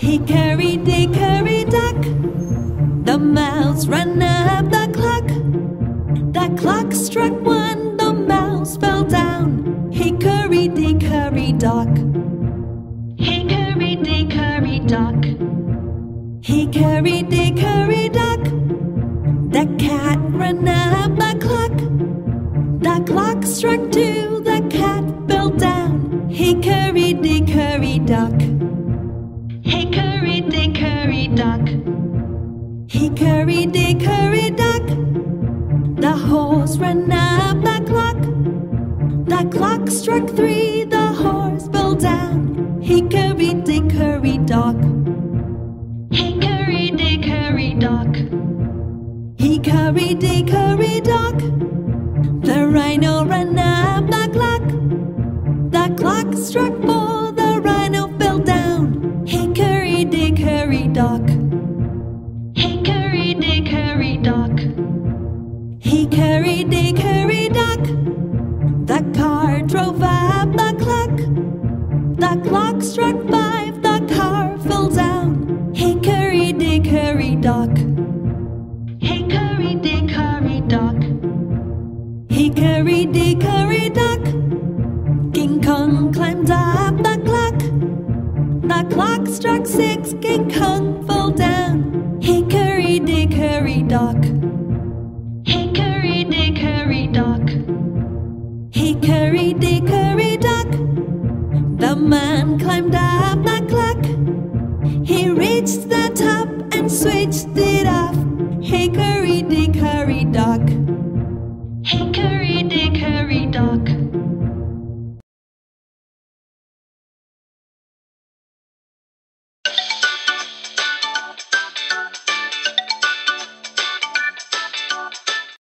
Hickory dickory dock. The mouse ran up the clock. The clock struck one, the mouse fell down. Hickory dickory dock. Hickory dickory dock. Hickory dickory dock. The cat ran up the clock. The clock struck two, dock. Hickory dickory dock. The horse ran up the clock. The clock struck three, the horse fell down. Hickory dickory dock. Hickory dickory dock. Hickory dickory dock. The rhino ran up the clock. The clock struck clock struck five, the car fell down. Hickory dickory dock. Hickory dickory dock. Hickory dickory dock. King Kong climbed up the clock. The clock struck six, King Kong fell down. Hickory dickory dock. man climbed up the clock. He reached the top and switched it off. Hickory did.